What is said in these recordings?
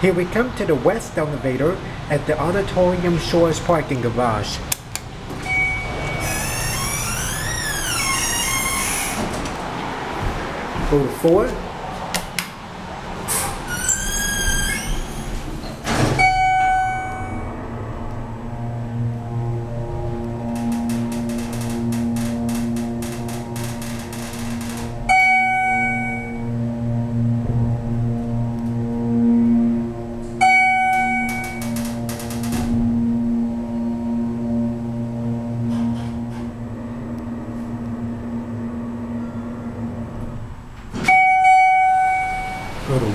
Here we come to the west elevator at the Auditorium Shores parking garage. Go 4.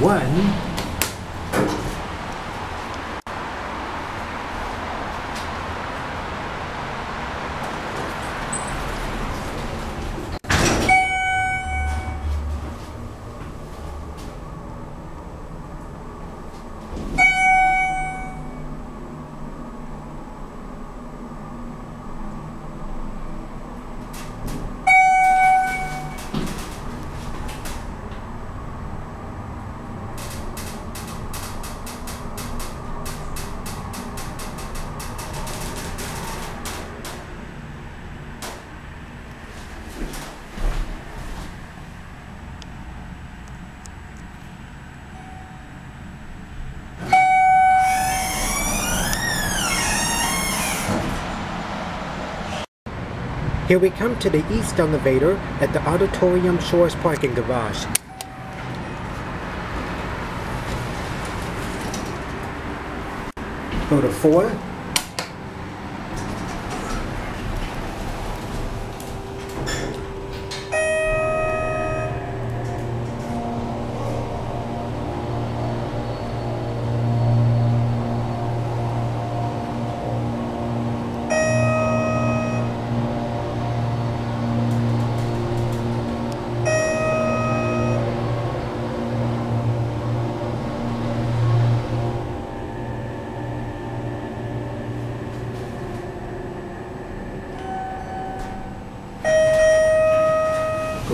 Go Here we come to the east elevator at the Auditorium Shores parking garage. Go to 4.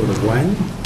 When.